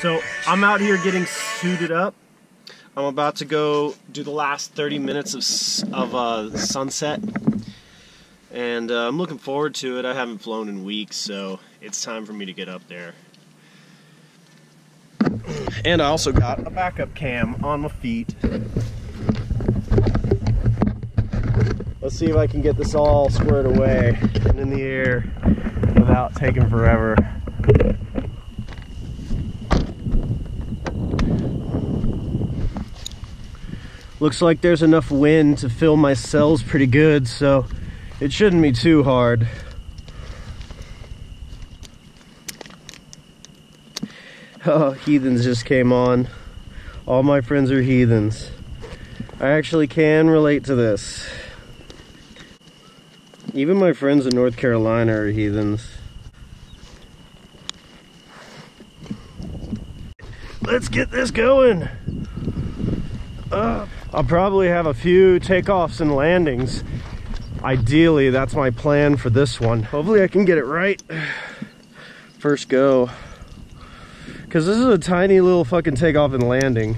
So I'm out here getting suited up. I'm about to go do the last 30 minutes of, of uh, sunset. And uh, I'm looking forward to it. I haven't flown in weeks, so it's time for me to get up there. And I also got a backup cam on my feet. Let's see if I can get this all squared away and in the air without taking forever. Looks like there's enough wind to fill my cells pretty good, so it shouldn't be too hard. Oh, heathens just came on. All my friends are heathens. I actually can relate to this. Even my friends in North Carolina are heathens. Let's get this going. Uh, I'll probably have a few takeoffs and landings. Ideally, that's my plan for this one. Hopefully I can get it right. First go. Because this is a tiny little fucking takeoff and landing.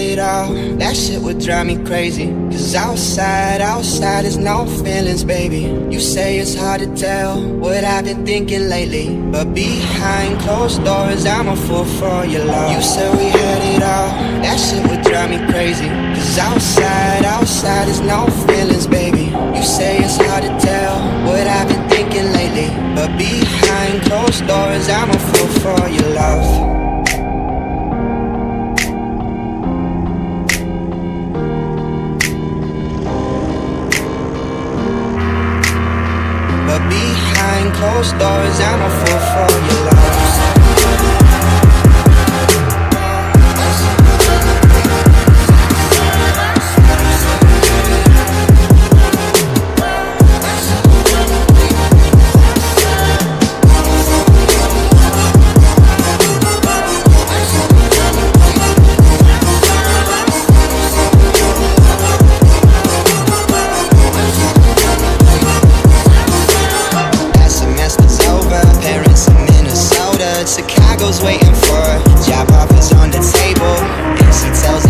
That shit would drive me crazy. Cause outside, outside is no feelings, baby. You say it's hard to tell what I've been thinking lately. But behind closed doors, I'm a fool for your love. You said we had it all, that shit would drive me crazy. Cause outside, outside is no feelings, baby. You say it's hard to tell what I've been thinking lately. But behind closed doors, I'm a fool for your love. Behind closed doors, I'm a fool for your love. Chicago's waiting for job offers on the table. And she tells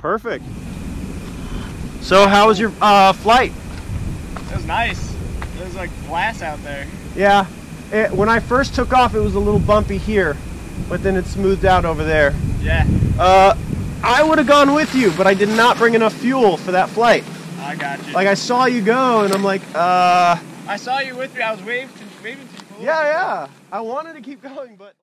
Perfect. So, how was your uh, flight? It was nice. It was like glass out there. Yeah. It, when I first took off, it was a little bumpy here, but then it smoothed out over there. Yeah, Uh, I would have gone with you, but I did not bring enough fuel for that flight. I got you. Like I saw you go, and I'm like, uh, I saw you with me. I was waving to, waving to you. yeah, yeah. I wanted to keep going, but.